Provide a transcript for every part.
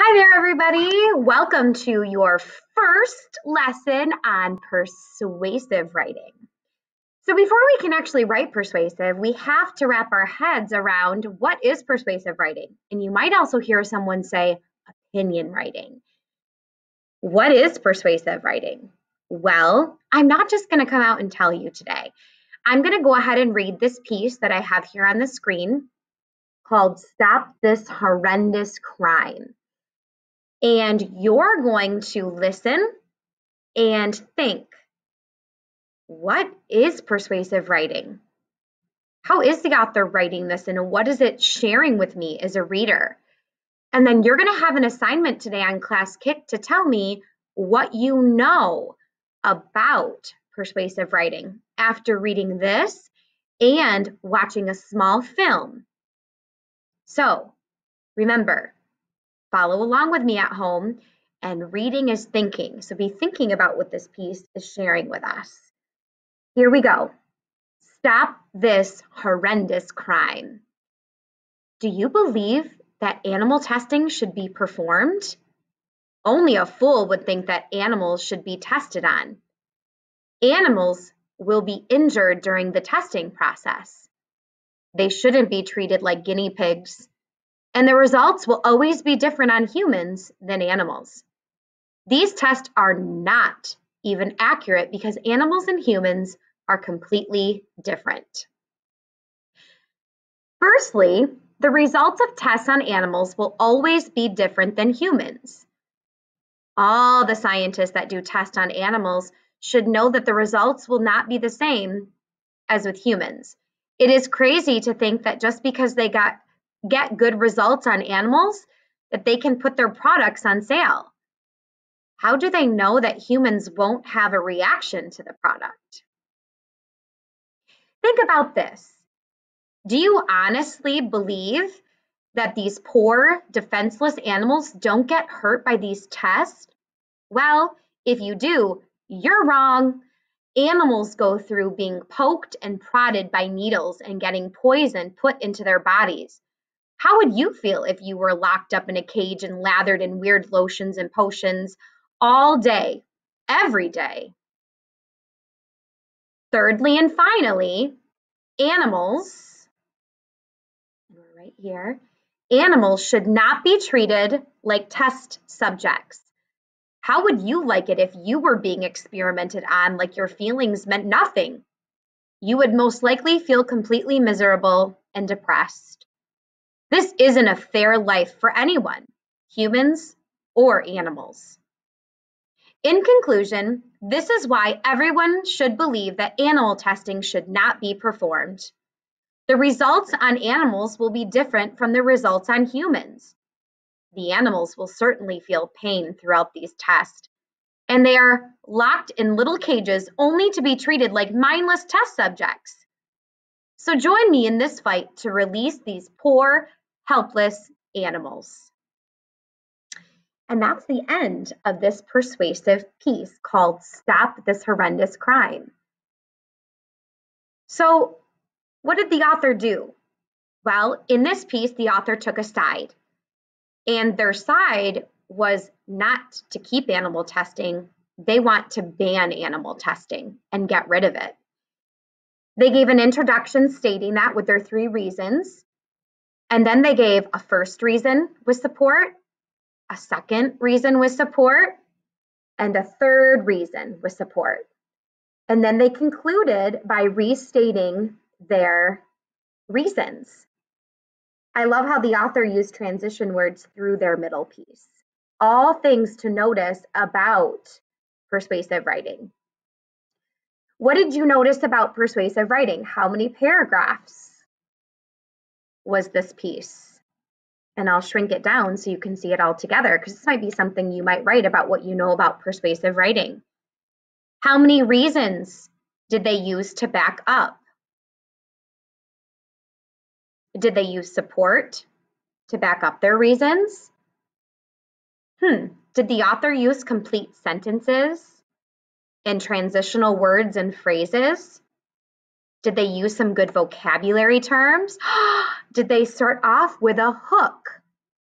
Hi there, everybody. Welcome to your first lesson on persuasive writing. So before we can actually write persuasive, we have to wrap our heads around what is persuasive writing. And you might also hear someone say opinion writing. What is persuasive writing? Well, I'm not just going to come out and tell you today. I'm going to go ahead and read this piece that I have here on the screen called Stop This Horrendous Crime. And you're going to listen and think what is persuasive writing? How is the author writing this and what is it sharing with me as a reader? And then you're going to have an assignment today on Classkick to tell me what you know about persuasive writing after reading this and watching a small film. So remember, follow along with me at home. And reading is thinking. So be thinking about what this piece is sharing with us. Here we go. Stop this horrendous crime. Do you believe that animal testing should be performed? Only a fool would think that animals should be tested on. Animals will be injured during the testing process. They shouldn't be treated like guinea pigs and the results will always be different on humans than animals. These tests are not even accurate because animals and humans are completely different. Firstly, the results of tests on animals will always be different than humans. All the scientists that do tests on animals should know that the results will not be the same as with humans. It is crazy to think that just because they got get good results on animals that they can put their products on sale? How do they know that humans won't have a reaction to the product? Think about this. Do you honestly believe that these poor, defenseless animals don't get hurt by these tests? Well, if you do, you're wrong. Animals go through being poked and prodded by needles and getting poison put into their bodies. How would you feel if you were locked up in a cage and lathered in weird lotions and potions all day, every day? Thirdly and finally, animals, we're right here, animals should not be treated like test subjects. How would you like it if you were being experimented on like your feelings meant nothing? You would most likely feel completely miserable and depressed. This isn't a fair life for anyone, humans or animals. In conclusion, this is why everyone should believe that animal testing should not be performed. The results on animals will be different from the results on humans. The animals will certainly feel pain throughout these tests, and they are locked in little cages only to be treated like mindless test subjects. So join me in this fight to release these poor, helpless animals. And that's the end of this persuasive piece called Stop This Horrendous Crime. So, what did the author do? Well, in this piece, the author took a side, and their side was not to keep animal testing, they want to ban animal testing and get rid of it. They gave an introduction stating that with their three reasons and then they gave a first reason with support, a second reason with support, and a third reason with support. And then they concluded by restating their reasons. I love how the author used transition words through their middle piece. All things to notice about persuasive writing. What did you notice about persuasive writing? How many paragraphs? was this piece. And I'll shrink it down so you can see it all together because this might be something you might write about what you know about persuasive writing. How many reasons did they use to back up? Did they use support to back up their reasons? Hmm, did the author use complete sentences and transitional words and phrases? Did they use some good vocabulary terms? Did they start off with a hook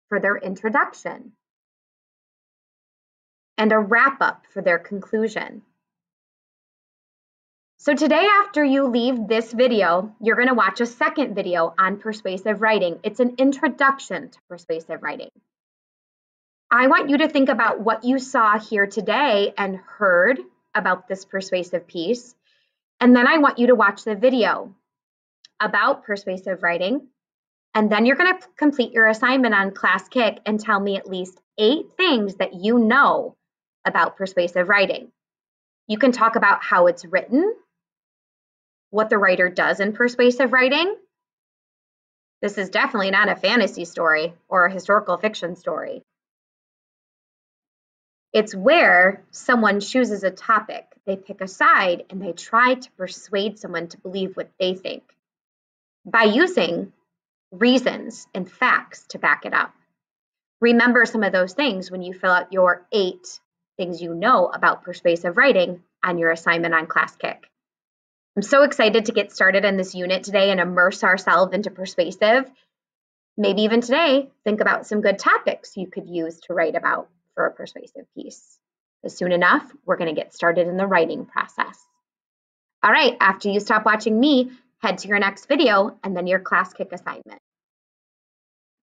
for their introduction? and a wrap up for their conclusion. So today after you leave this video, you're gonna watch a second video on persuasive writing. It's an introduction to persuasive writing. I want you to think about what you saw here today and heard about this persuasive piece. And then I want you to watch the video about persuasive writing. And then you're going to complete your assignment on Classkick and tell me at least eight things that you know about persuasive writing. You can talk about how it's written, what the writer does in persuasive writing. This is definitely not a fantasy story or a historical fiction story. It's where someone chooses a topic, they pick a side, and they try to persuade someone to believe what they think by using reasons and facts to back it up. Remember some of those things when you fill out your eight things you know about persuasive writing on your assignment on Classkick. I'm so excited to get started in this unit today and immerse ourselves into persuasive. Maybe even today, think about some good topics you could use to write about for a persuasive piece. As soon enough, we're going to get started in the writing process. All right, after you stop watching me, head to your next video and then your Classkick assignment.